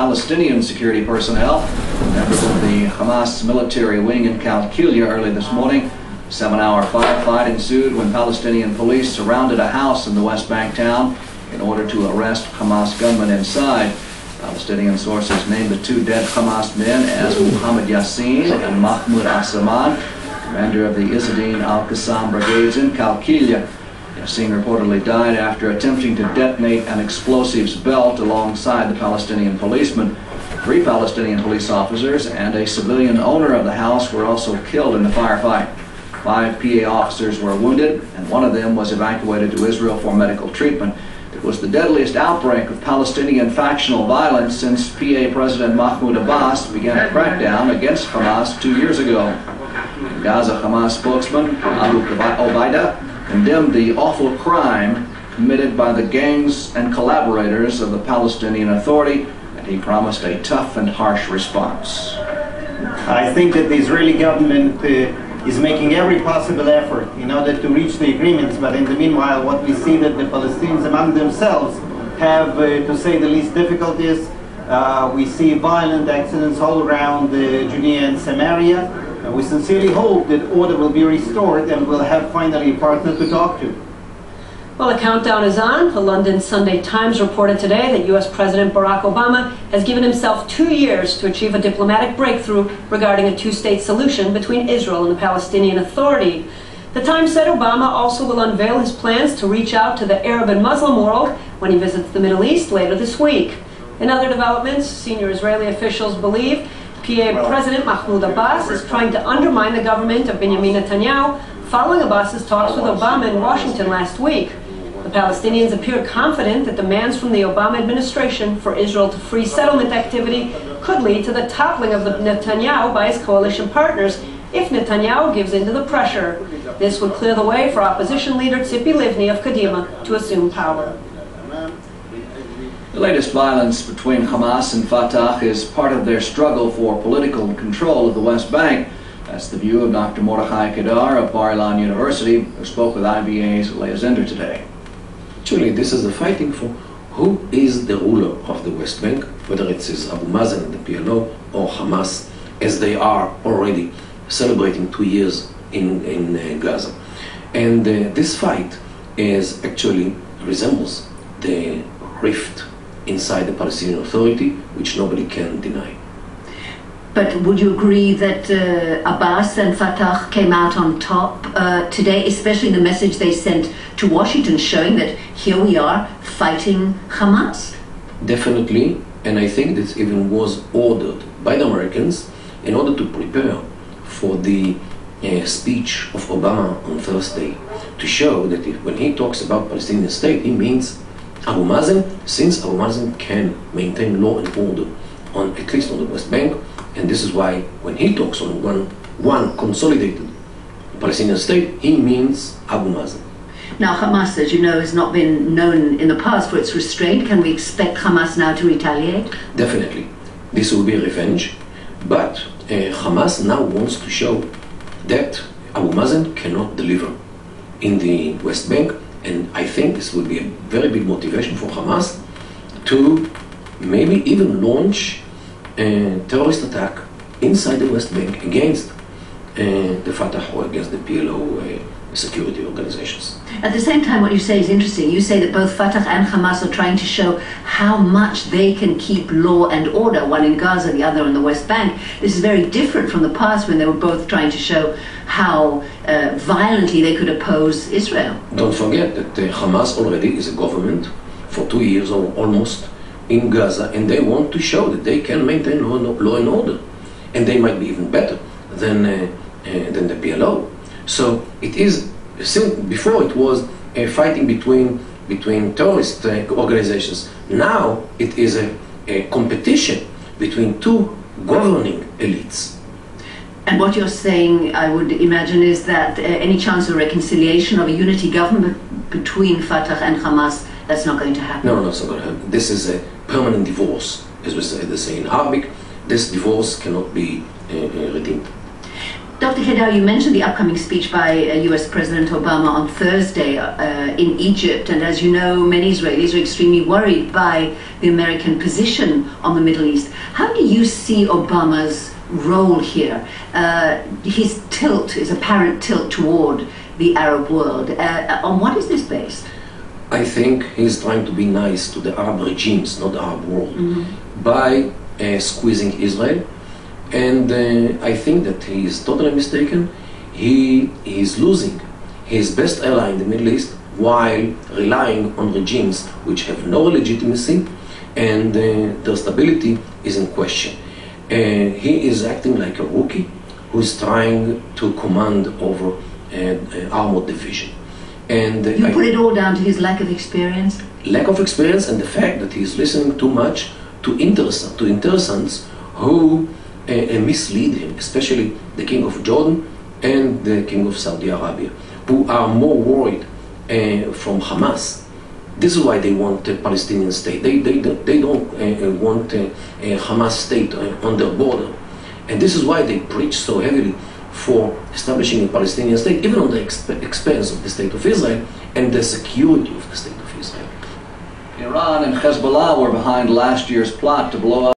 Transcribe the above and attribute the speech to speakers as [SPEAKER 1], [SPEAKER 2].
[SPEAKER 1] Palestinian security personnel. Members of the Hamas military wing in Qalqilia early this morning. Seven-hour firefight ensued when Palestinian police surrounded a house in the West Bank town in order to arrest Hamas gunmen inside. Palestinian sources named the two dead Hamas men as Muhammad Yassin and Mahmoud Asaman, commander of the Izzadin al-Qassam brigades in Qalqilia. Yassin reportedly died after attempting to detonate an explosives belt alongside the Palestinian policeman. Three Palestinian police officers and a civilian owner of the house were also killed in the firefight. Five PA officers were wounded, and one of them was evacuated to Israel for medical treatment. It was the deadliest outbreak of Palestinian factional violence since PA President Mahmoud Abbas began a crackdown against Hamas two years ago. Gaza, Hamas spokesman Abu Obaida condemned the awful crime committed by the gangs and collaborators of the Palestinian Authority, and he promised a tough and harsh response.
[SPEAKER 2] I think that the Israeli government uh, is making every possible effort in order to reach the agreements, but in the meanwhile, what we see that the Palestinians among themselves have, uh, to say the least, difficulties. Uh, we see violent accidents all around uh, Judea and Samaria. And we sincerely hope that order will be restored and we'll have finally a partner to talk to.
[SPEAKER 3] Well, the countdown is on. The London Sunday Times reported today that U.S. President Barack Obama has given himself two years to achieve a diplomatic breakthrough regarding a two-state solution between Israel and the Palestinian Authority. The Times said Obama also will unveil his plans to reach out to the Arab and Muslim world when he visits the Middle East later this week. In other developments, senior Israeli officials believe PA President Mahmoud Abbas is trying to undermine the government of Benjamin Netanyahu following Abbas's talks with Obama in Washington last week. The Palestinians appear confident that demands from the Obama administration for Israel to freeze settlement activity could lead to the toppling of Netanyahu by his coalition partners if Netanyahu gives in to the pressure. This would clear the way for opposition leader Tzipi Livni of Kadima to assume power.
[SPEAKER 1] The latest violence between Hamas and Fatah is part of their struggle for political control of the West Bank. That's the view of Dr. Mordechai Kedar of Bar Ilan University, who spoke with IBA's Leah Zender today.
[SPEAKER 4] Actually, this is a fighting for who is the ruler of the West Bank, whether it is Abu Mazen, and the PLO, or Hamas, as they are already celebrating two years in, in uh, Gaza. And uh, this fight is actually resembles the rift inside the Palestinian Authority, which nobody can deny.
[SPEAKER 5] But would you agree that uh, Abbas and Fatah came out on top uh, today, especially the message they sent to Washington showing that here we are fighting Hamas?
[SPEAKER 4] Definitely, and I think this even was ordered by the Americans in order to prepare for the uh, speech of Obama on Thursday to show that if, when he talks about Palestinian state, he means Abu Mazen, since Abu Mazen can maintain law and order on at least on the West Bank, and this is why when he talks on one one consolidated Palestinian state, he means Abu Mazen.
[SPEAKER 5] Now, Hamas, as you know, has not been known in the past for its restraint. Can we expect Hamas now to retaliate?
[SPEAKER 4] Definitely. This will be revenge. But uh, Hamas now wants to show that Abu Mazen cannot deliver in the West Bank and I think this would be a very big motivation for Hamas to maybe even launch a terrorist attack inside the West Bank against uh, the Fatah or against the PLO uh, security organizations.
[SPEAKER 5] At the same time, what you say is interesting. You say that both Fatah and Hamas are trying to show how much they can keep law and order, one in Gaza, the other on the West Bank. This is very different from the past when they were both trying to show how uh, violently they could oppose Israel.
[SPEAKER 4] Don't forget that uh, Hamas already is a government for two years or almost in Gaza, and they want to show that they can maintain law and, law and order, and they might be even better than uh, uh than the PLO. So it is before it was a fighting between between terrorist uh, organizations. Now it is a, a competition between two governing elites.
[SPEAKER 5] And what you're saying, I would imagine, is that uh, any chance of reconciliation of a unity government between Fatah and Hamas, that's not going to happen.
[SPEAKER 4] No, no, it's not going to happen. This is a permanent divorce, as we say, they say in Arabic. This divorce cannot be uh, uh redeemed.
[SPEAKER 5] Dr. Kedar, you mentioned the upcoming speech by uh, US President Obama on Thursday uh, in Egypt, and as you know, many Israelis are extremely worried by the American position on the Middle East. How do you see Obama's role here? Uh, his tilt, his apparent tilt toward the Arab world. Uh, on what is this based?
[SPEAKER 4] I think he's trying to be nice to the Arab regimes, not the Arab world, by uh, squeezing Israel. And uh, I think that he is totally mistaken. He is losing his best ally in the Middle East while relying on regimes which have no legitimacy and uh, their stability is in question. Uh, he is acting like a rookie who is trying to command over an armored division. And uh,
[SPEAKER 5] You
[SPEAKER 4] I-
[SPEAKER 5] put it all down to his lack of experience?
[SPEAKER 4] lack of experience and the fact that he is listening too much to interessant to interessants who uh, uh, mislead him, especially the king of Jordan and the king of Saudi Arabia, who are more worried uh, from Hamas. This is why they want a Palestinian state. They, they, don't- they don't uh, uh, want a, a Hamas state uh, on their border. And this is why they preach so heavily for establishing a Palestinian state, even on the exp- expense of the state of Israel and the security of the state of Israel.
[SPEAKER 1] Iran and Hezbollah were behind last year's plot to blow up